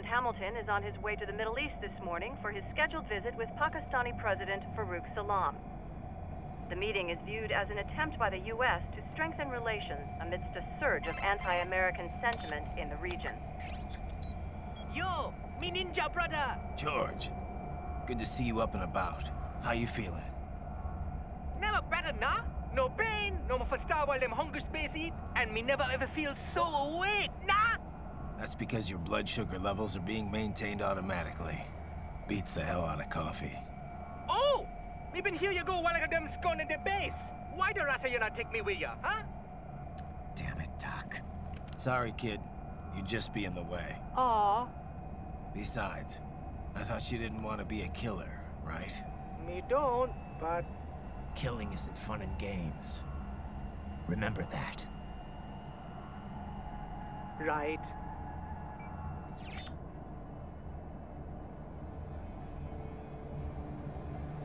President Hamilton is on his way to the Middle East this morning for his scheduled visit with Pakistani President Farouk Salam. The meeting is viewed as an attempt by the U.S. to strengthen relations amidst a surge of anti-American sentiment in the region. Yo, me ninja brother. George, good to see you up and about. How you feeling? Never better, nah? No pain, no more for star while them hunger space eat, and me never ever feel so awake, nah? That's because your blood sugar levels are being maintained automatically. Beats the hell out of coffee. Oh! Me been here you go while I got them scone in the base. Why the rasta you not take me with you, huh? Damn it, Doc. Sorry, kid. You'd just be in the way. Aw. Besides, I thought you didn't want to be a killer, right? Me don't, but... Killing isn't fun and games. Remember that. Right.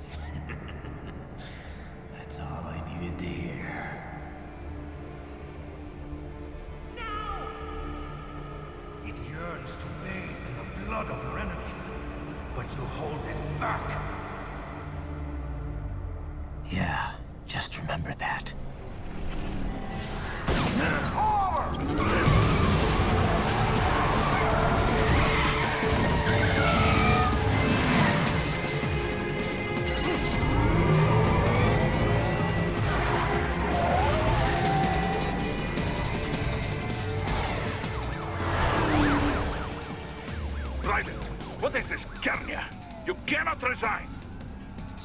That's all I needed to hear. Now! It yearns to bathe in the blood of your enemies, but you hold it back. Yeah, just remember that. Private,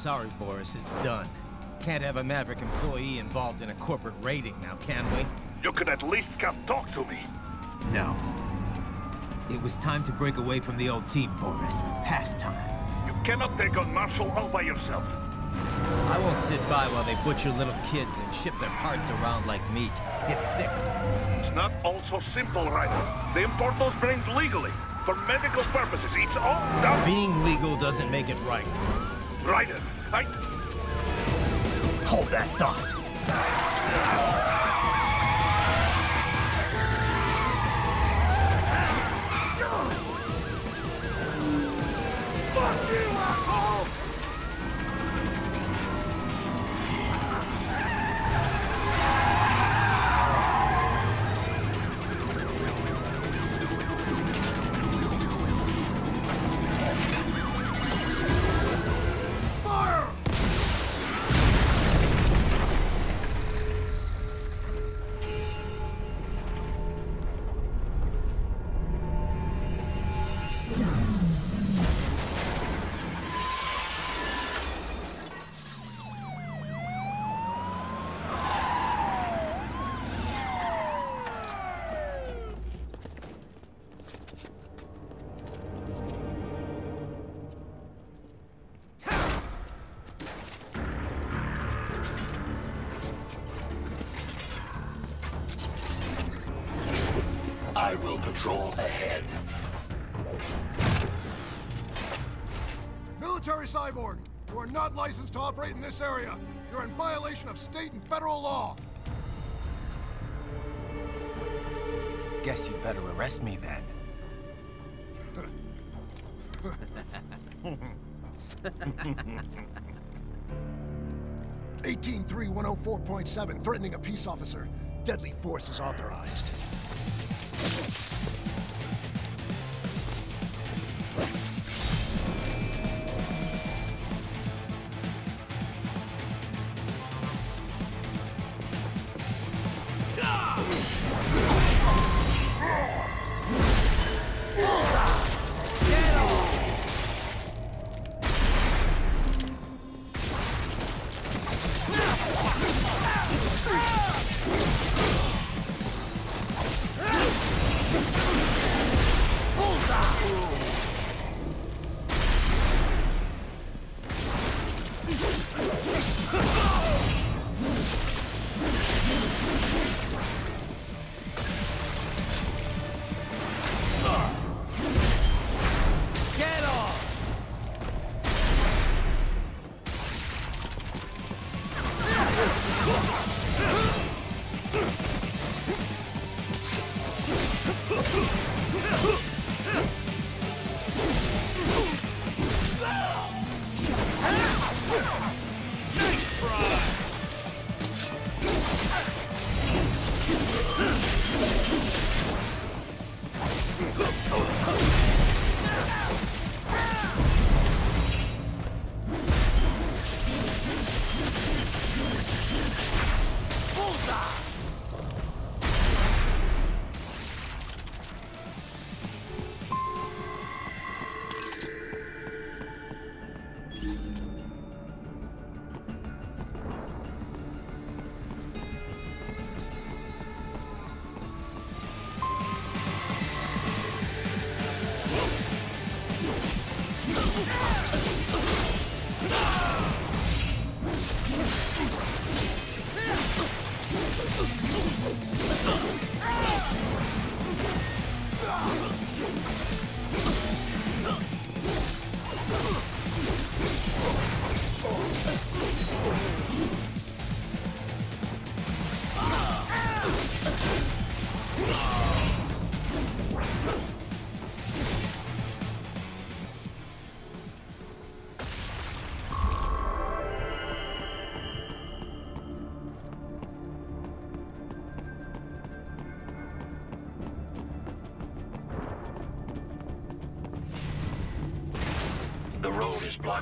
Sorry, Boris, it's done. Can't have a Maverick employee involved in a corporate raiding now, can we? You could at least come talk to me. No. It was time to break away from the old team, Boris. Past time. You cannot take on Marshal all by yourself. I won't sit by while they butcher little kids and ship their parts around like meat. It's sick. It's not all so simple, Raiden. They import those brains legally. For medical purposes. It's all done. Being legal doesn't make it right. Raiden, I... Hold that thought. Military Cyborg, you are not licensed to operate in this area. You're in violation of state and federal law. Guess you'd better arrest me then. Eighteen three one zero four point seven, threatening a peace officer. Deadly force is authorized.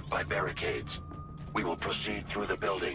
By barricades. We will proceed through the buildings.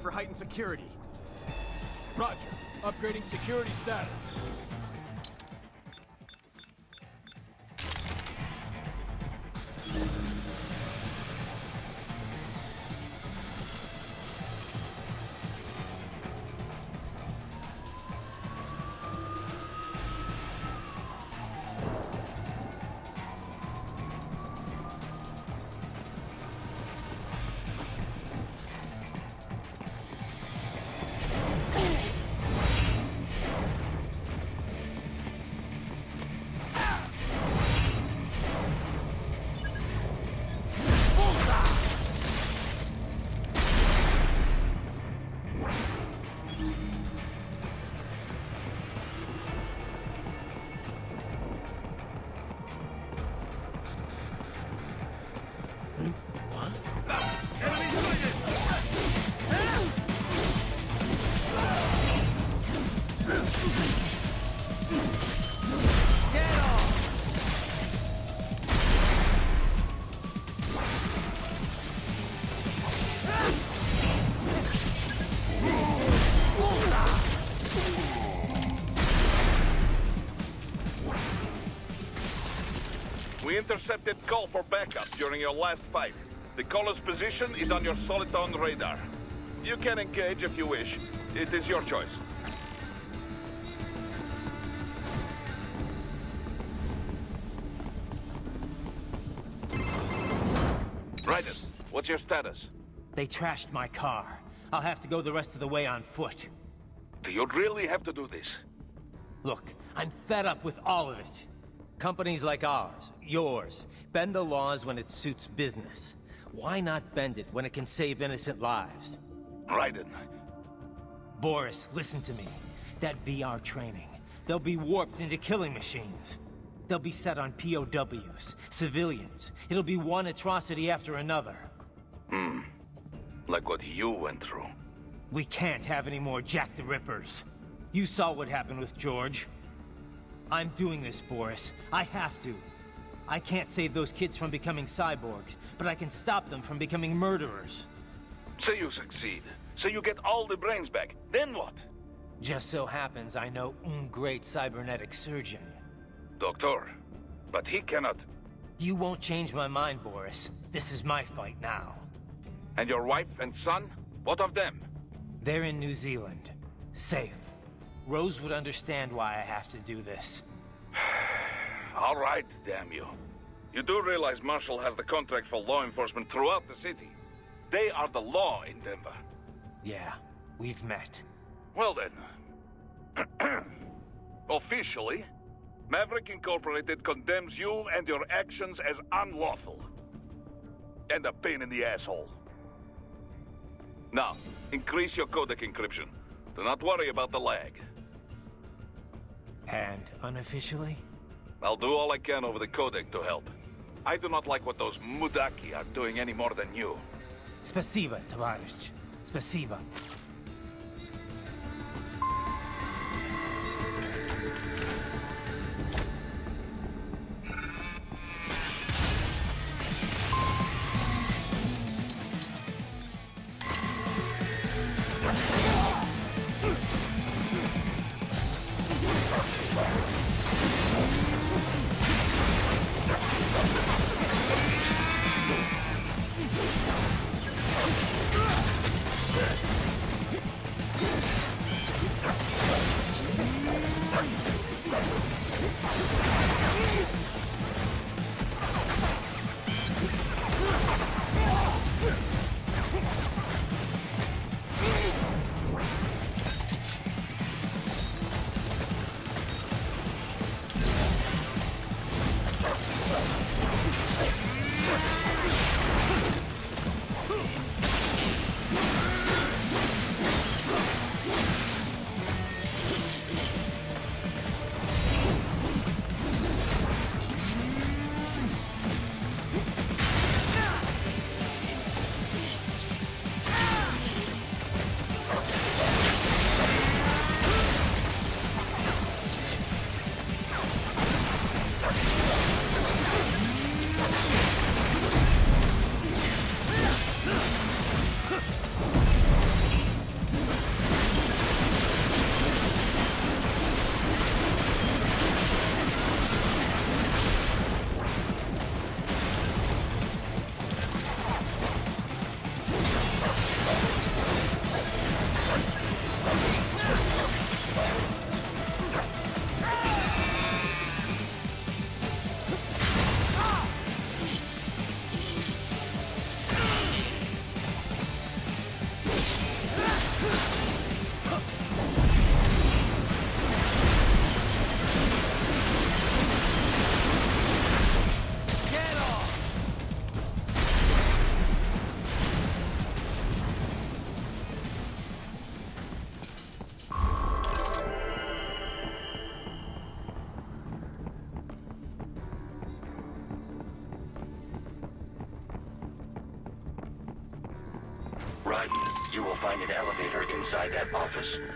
For heightened security. Roger. Upgrading security status. Intercepted call for backup during your last fight. The caller's position is on your Soliton radar. You can engage if you wish. It is your choice. Raiden, what's your status? They trashed my car. I'll have to go the rest of the way on foot. Do you really have to do this? Look, I'm fed up with all of it. Companies like ours, yours, bend the laws when it suits business. Why not bend it when it can save innocent lives? Raiden, Boris, listen to me. That VR training, they'll be warped into killing machines. They'll be set on POWs, civilians. It'll be one atrocity after another. Hmm. Like what you went through. We can't have any more Jack the Rippers. You saw what happened with George. I'm doing this, Boris. I have to. I can't save those kids from becoming cyborgs, but I can stop them from becoming murderers. Say you succeed. Say you get all the brains back. Then what? Just so happens I know un great cybernetic surgeon. Doctor. But he cannot... You won't change my mind, Boris. This is my fight now. And your wife and son? What of them? They're in New Zealand. Safe. Rose would understand why I have to do this. All right, damn you. You do realize Marshal has the contract for law enforcement throughout the city. They are the law in Denver. Yeah, we've met. Well then. Officially, Maverick Incorporated condemns you and your actions as unlawful. And a pain in the asshole. Now, increase your codec encryption. Do not worry about the lag. And unofficially? I'll do all I can over the codec to help. I do not like what those Mudaki are doing any more than you. Spasiba, товарищ. Spasiba.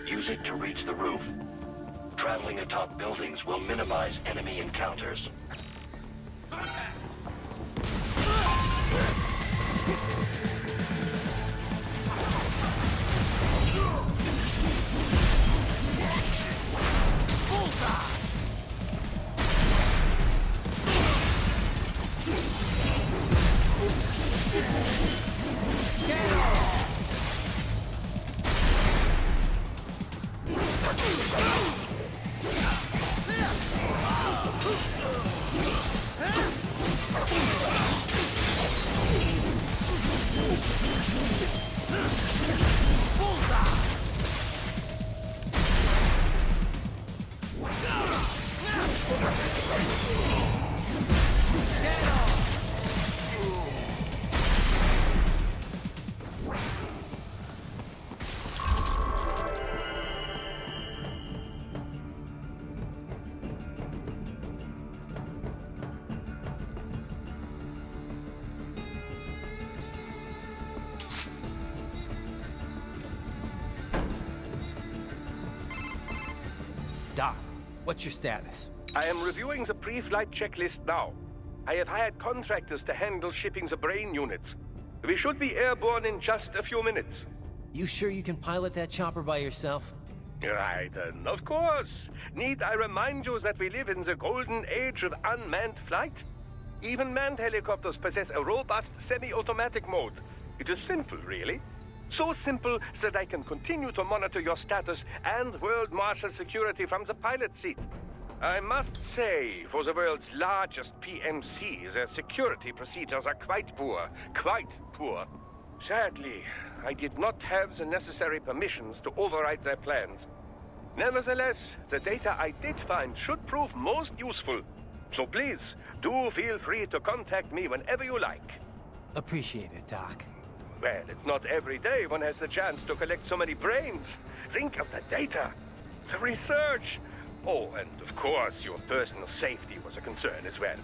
Use it to reach the roof. Traveling atop buildings will minimize what's your status? I am reviewing the pre-flight checklist now. I have hired contractors to handle shipping the brain units. We should be airborne in just a few minutes. You sure you can pilot that chopper by yourself? Right, and of course. Need I remind you that we live in the golden age of unmanned flight? Even manned helicopters possess a robust semi-automatic mode. It is simple, really. So simple that I can continue to monitor your status and world marshal security from the pilot seat. I must say, for the world's largest PMC, their security procedures are quite poor. Quite poor. Sadly, I did not have the necessary permissions to override their plans. Nevertheless, the data I did find should prove most useful. So please, do feel free to contact me whenever you like. Appreciate it, Doc. Well, it's not every day one has the chance to collect so many brains. Think of the data, the research. Oh, and of course, your personal safety was a concern as well.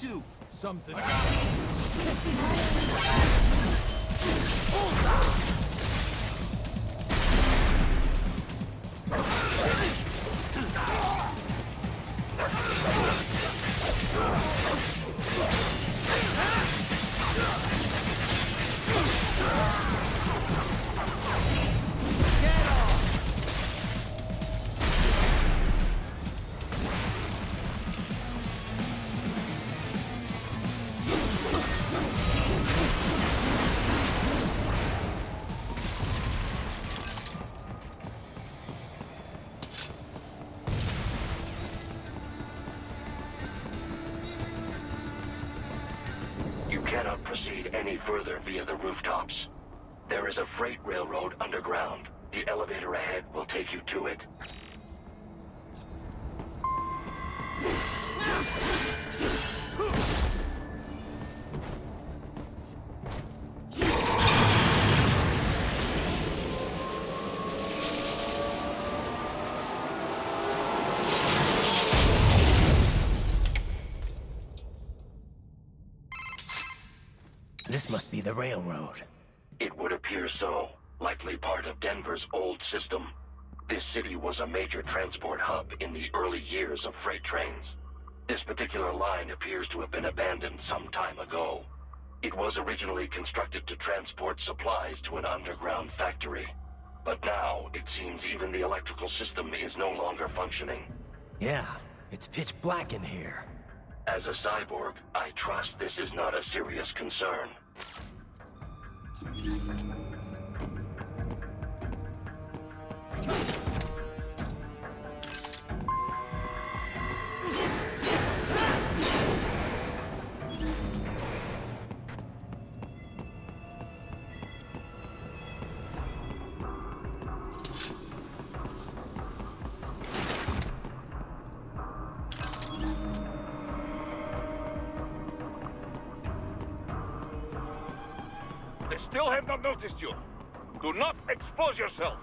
Do? Something. Be the railroad. It would appear so. Likely part of Denver's old system. This city was a major transport hub in the early years of freight trains. This particular line appears to have been abandoned some time ago. It was originally constructed to transport supplies to an underground factory. But now, it seems even the electrical system is no longer functioning. Yeah, it's pitch black in here. As a cyborg, I trust this is not a serious concern. They still have not noticed you. Do not expose yourself.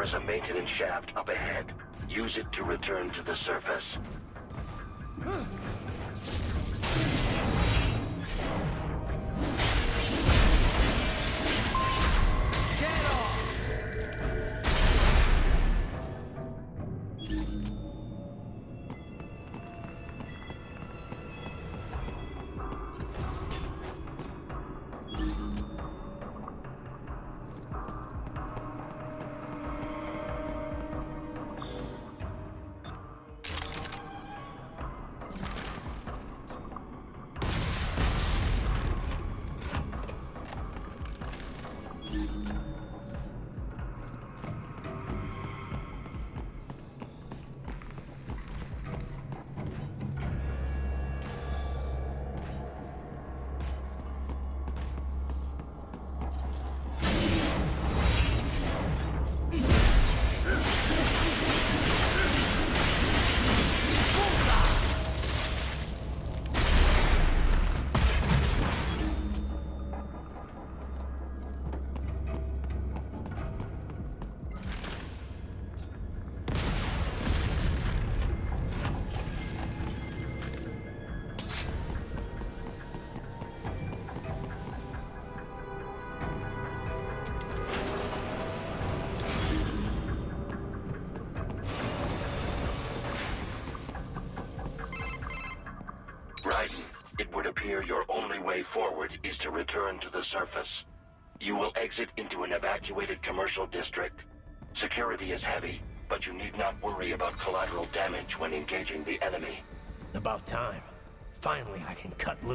There is a maintenance shaft up ahead. Use it to return to the surface.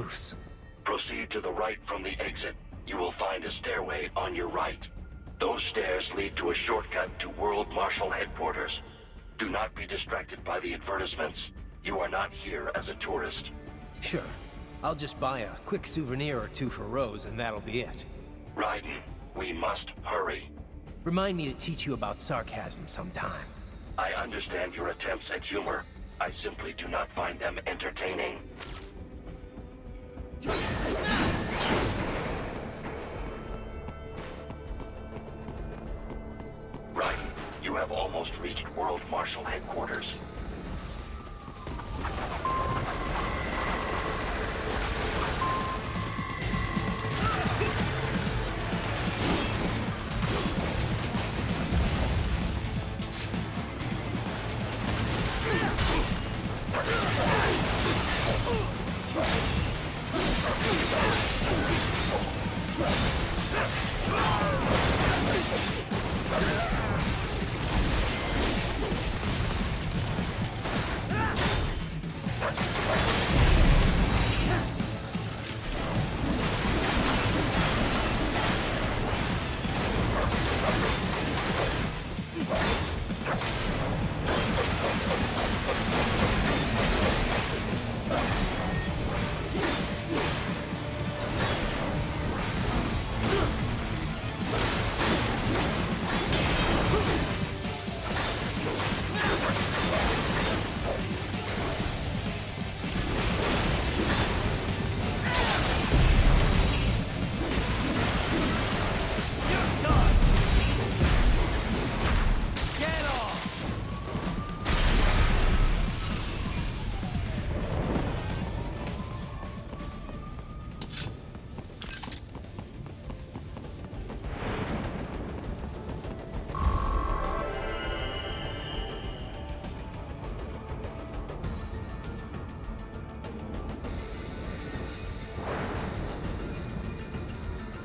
loose. Proceed to the right from the exit. You will find a stairway on your right. Those stairs lead to a shortcut to World Marshal Headquarters. Do not be distracted by the advertisements. You are not here as a tourist. Sure. I'll just buy a quick souvenir or two for Rose, and that'll be it. Raiden, we must hurry. Remind me to teach you about sarcasm sometime. I understand your attempts at humor. I simply do not find them entertaining. Raiden, you have almost reached World Marshal Headquarters.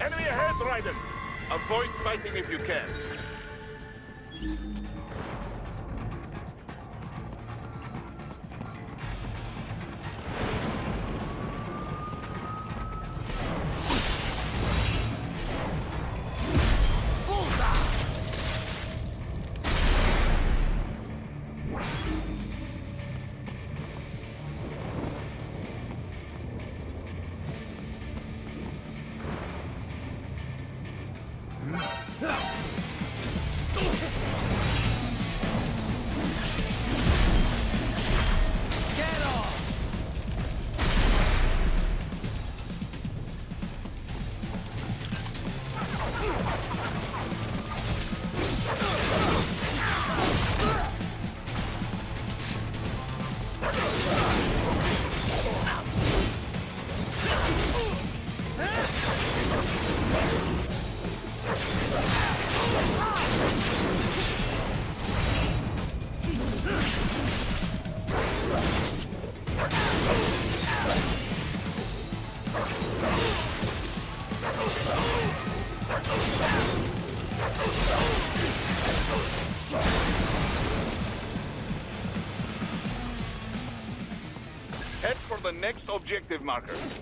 Enemy ahead, Raiden! Avoid fighting if you can. Objective marker.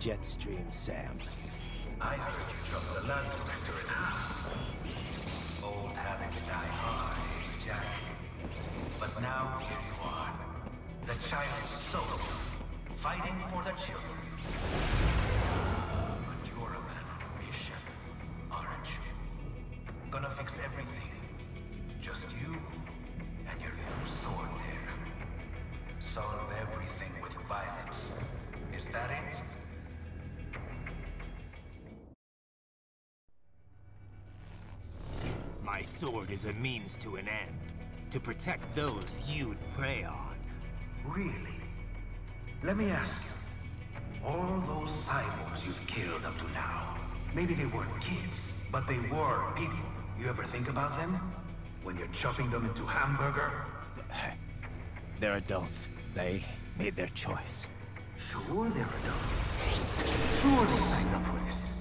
Jetstream, Sam. I heard you dropped the land protector in half. Old die hard, Jack. But now here you are. The child's soul. Fighting for the children. Sword is a means to an end. To protect those you'd prey on. Really? Let me ask you. All those cyborgs you've killed up to now, maybe they weren't kids, but they were people. You ever think about them? When you're chopping them into hamburger? They're adults. They made their choice. Sure they're adults. Sure they signed up for this.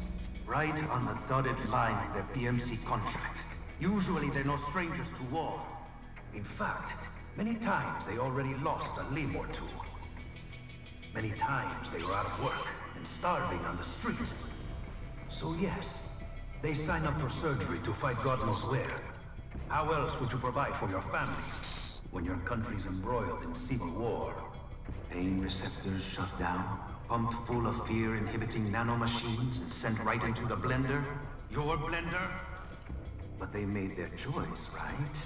Right on the dotted line of their PMC contract. Usually they're no strangers to war. In fact, many times they already lost a limb or two. Many times they were out of work and starving on the street. So yes, they sign up for surgery to fight God knows where. How else would you provide for your family when your country's embroiled in civil war? Pain receptors shut down, pumped full of fear-inhibiting nanomachines and sent right into the blender? Your blender? But they made their choice, right?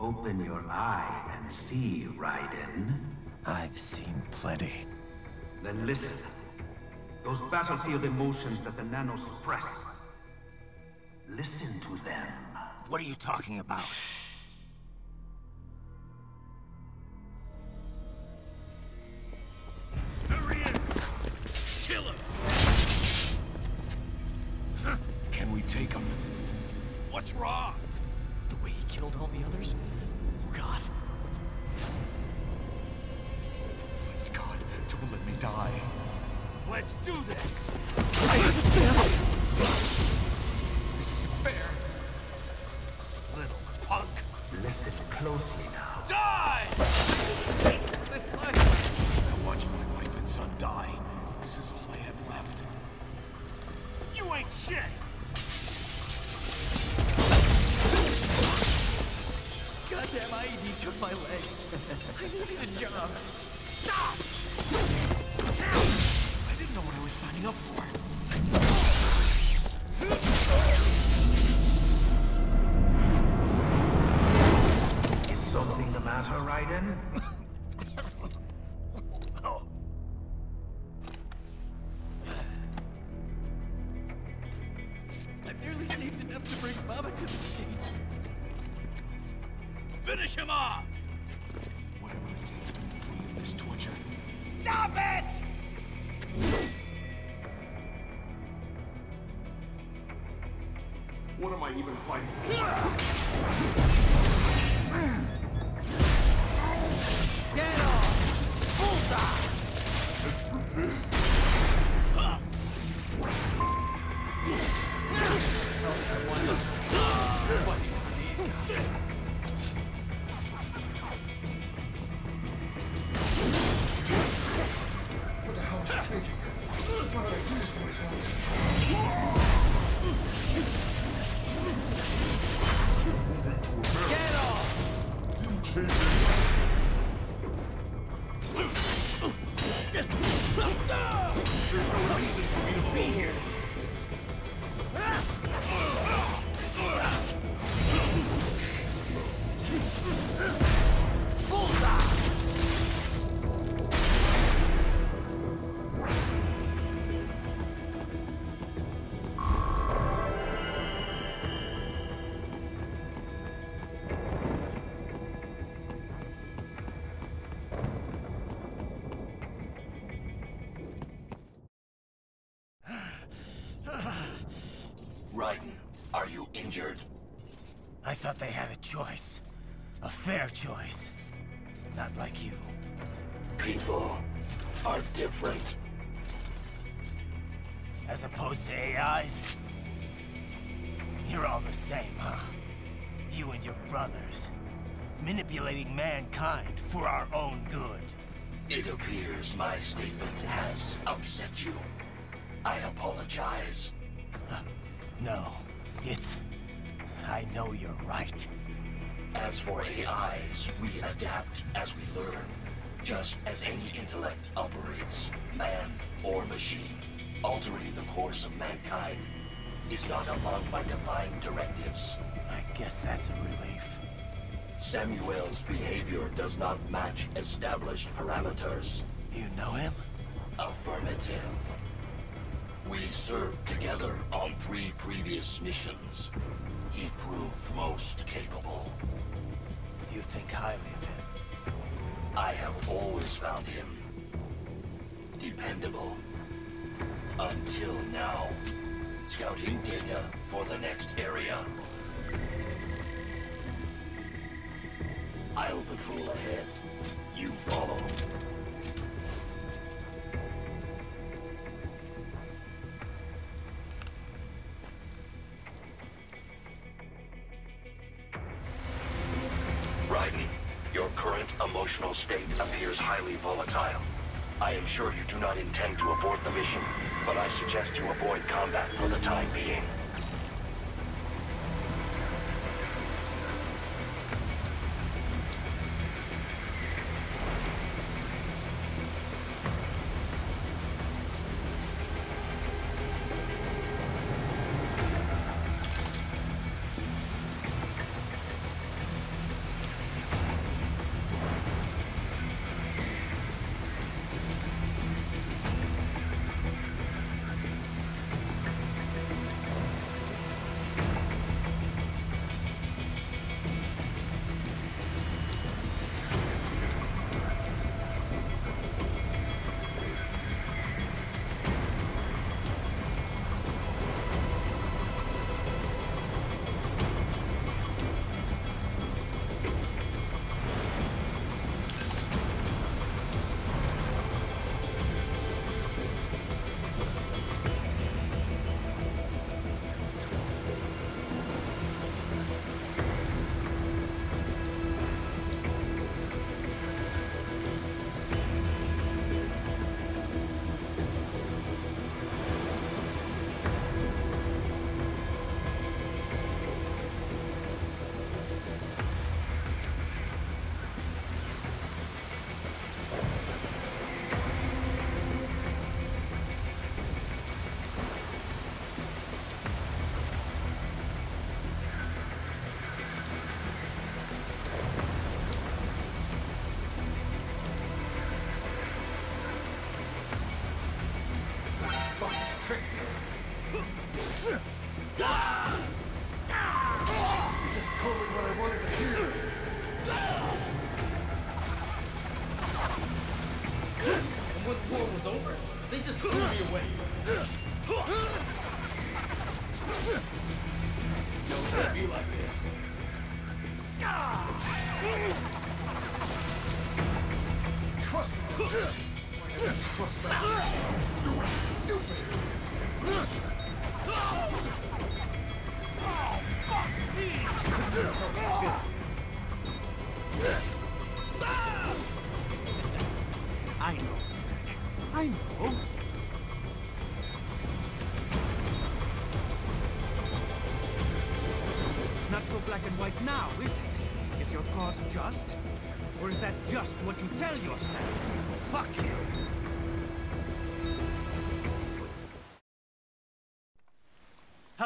Open your eye and see, Raiden. I've seen plenty. Then listen. Those battlefield emotions that the nanos suppress. Listen to them. What are you talking about? There he is! Kill him! Take him? What's wrong? The way he killed all the others? Thought they had a choice. A fair choice. Not like you. People are different. As opposed to AIs? You're all the same, huh? You and your brothers. Manipulating mankind for our own good. It appears my statement has upset you. I apologize. No, it's... I know you're right. As for AIs, we adapt as we learn. Just as any intellect operates, man or machine. Altering the course of mankind is not among my divine directives. I guess that's a relief. Samuel's behavior does not match established parameters. You know him? Affirmative. We served together on three previous missions. He proved most capable. You think highly of him? I have always found him dependable. Until now. Scouting data for the next area. I'll patrol ahead. You follow. Emotional state appears highly volatile. I am sure you do not intend to abort the mission, but I suggest you avoid combat for the time being. When the war was over, they just threw me away.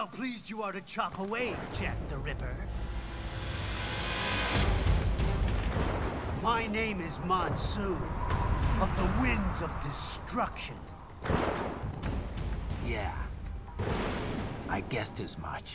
How pleased you are to chop away, Jack the Ripper. My name is Monsoon, of the Winds of Destruction. Yeah, I guessed as much.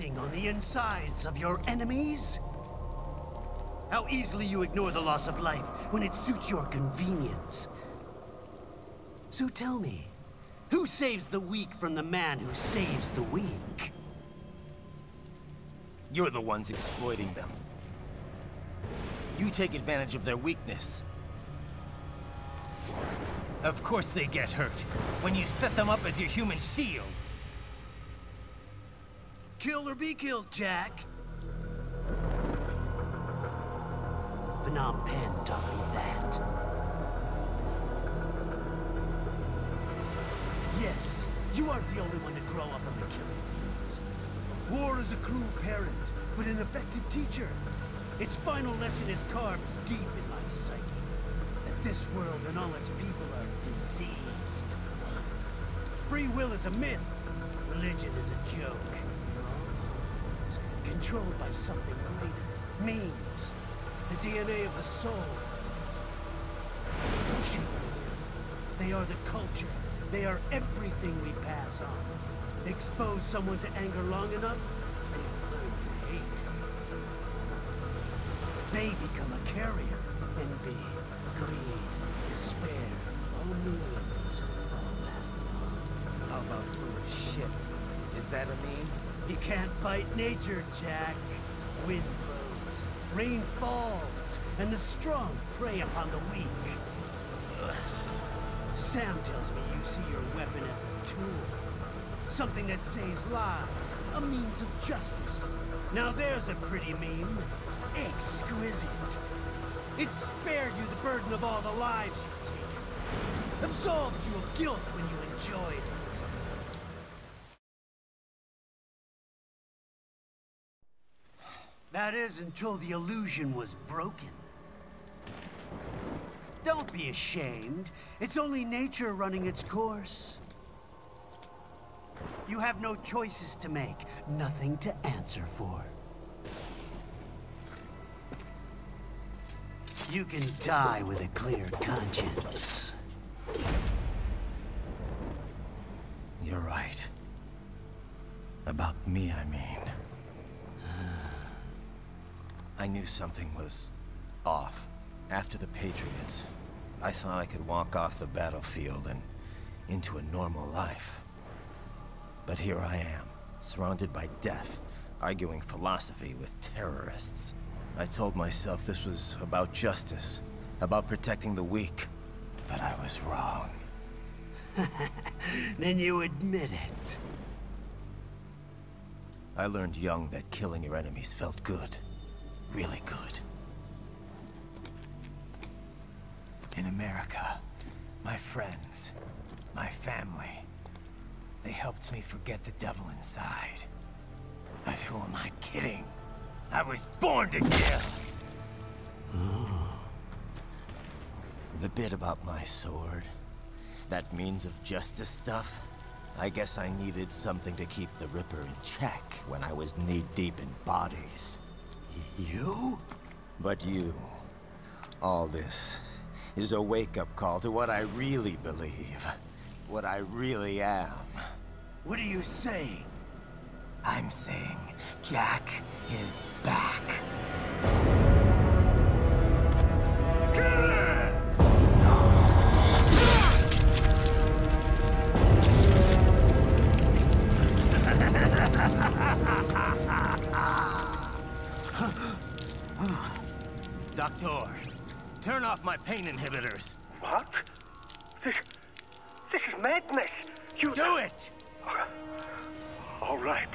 On the insides of your enemies? How easily you ignore the loss of life when it suits your convenience. So tell me, who saves the weak from the man who saves the weak? You're the ones exploiting them. You take advantage of their weakness. Of course they get hurt, when you set them up as your human shield. Kill or be killed, Jack. Phnom Penh taught me that. Yes, you aren't the only one to grow up on the killing fields. War is a cruel parent, but an effective teacher. Its final lesson is carved deep in my psyche. That this world and all its people are diseased. Free will is a myth. Religion is a joke. Controlled by something greater. Memes. The DNA of the soul. They are the culture. They are everything we pass on. Expose someone to anger long enough, they learn to hate. They become a carrier. Envy, greed, despair, all millions, all on. How about of shit? Is that a meme? You can't fight nature, Jack. Wind blows, rain falls, and the strong prey upon the weak. Sam tells me you see your weapon as a tool. Something that saves lives, a means of justice. Now there's a pretty meme. Exquisite. It spared you the burden of all the lives you've taken. Absolved you of guilt when you enjoyed it. Until the illusion was broken. Don't be ashamed. It's only nature running its course. You have no choices to make, nothing to answer for. You can die with a clear conscience. You're right. About me, I mean. I knew something was off. After the Patriots, I thought I could walk off the battlefield and into a normal life. But here I am, surrounded by death, arguing philosophy with terrorists. I told myself this was about justice, about protecting the weak. But I was wrong. then you admit it. I learned young that killing your enemies felt good. Really good. In America. My friends. My family. They helped me forget the devil inside. But who am I kidding? I was born to kill! The bit about my sword, that means of justice stuff, I guess I needed something to keep the Ripper in check when I was knee-deep in bodies. You? But you, all this, is a wake-up call to what I really believe. What I really am. What are you saying? I'm saying Jack is back. Doctor, turn off my pain inhibitors. What? This, this is madness. You do it. All right.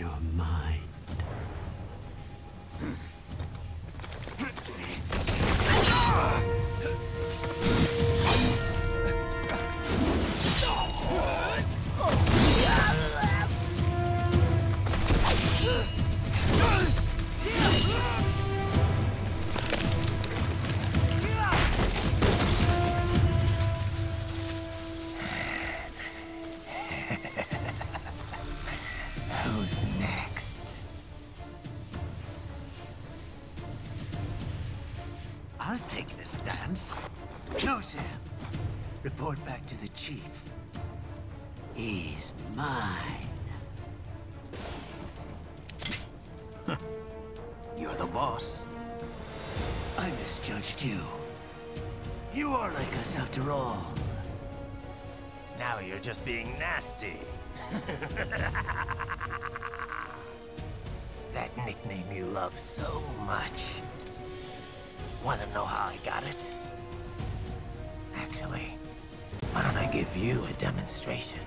Your chief. He's mine. You're the boss. I misjudged you. You are like us after all. Now you're just being nasty. that nickname you love so much. Want to know how I got it? Actually, why don't I give you a demonstration?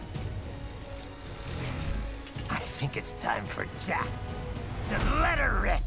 I think it's time for Jack to let her rip.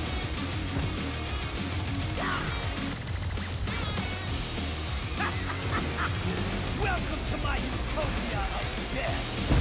Welcome to my utopia of death!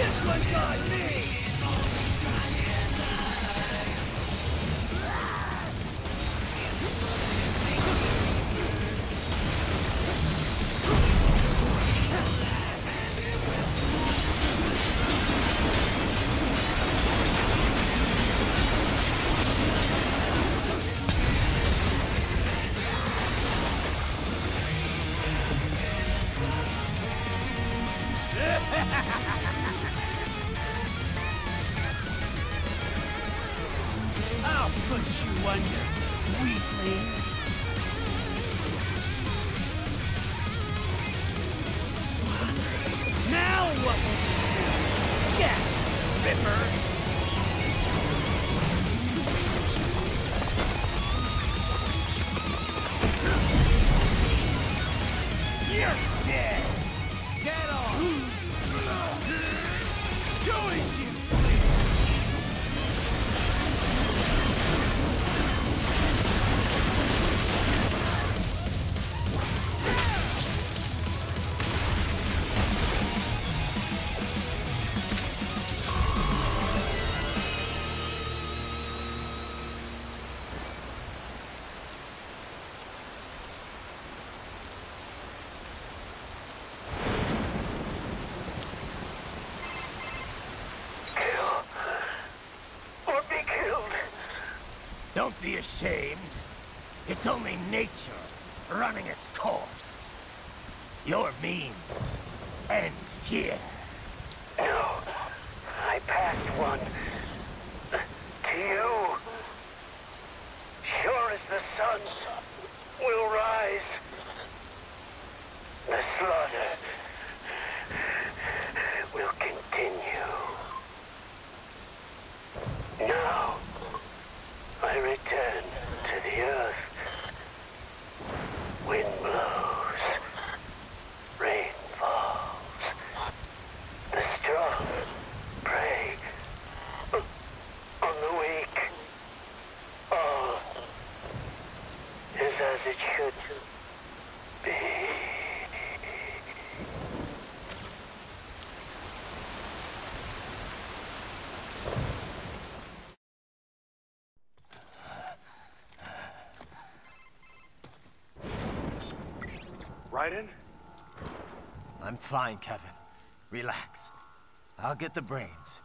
This one got me! ashamed. It's only nature. I'm fine, Kevin. Relax. I'll get the brains.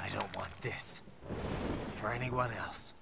I don't want this for anyone else.